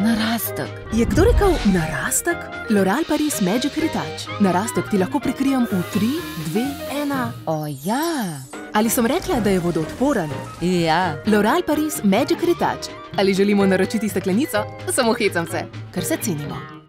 narastek. Je kdo rekel narastek? L'Oreal Paris Magic Retouch. Narastek ti lahko prikrijem v 3, 2, 1. O ja, Ali sem rekla, da je vodoodporen? ja. L'Oreal Paris Magic Retouch. Ali želimo naročiti steklenico? Samo hecam se, ker se cenimo.